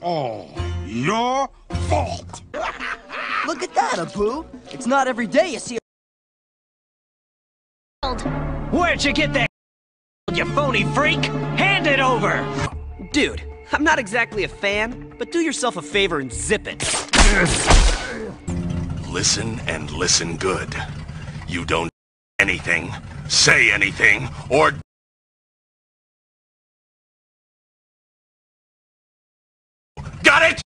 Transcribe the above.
all your fault. Look at that, Apu. It's not every day you see a Where'd you get that, you phony freak? Hand it over! Dude, I'm not exactly a fan, but do yourself a favor and zip it. Listen and listen good. You don't anything, say anything, or Got it?